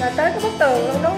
là tới cái bức tường luôn đó.